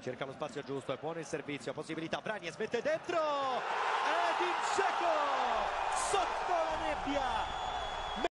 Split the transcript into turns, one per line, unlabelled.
cerca lo spazio giusto, è buono il servizio, possibilità, Bragnes mette dentro ed in cieco sotto la nebbia.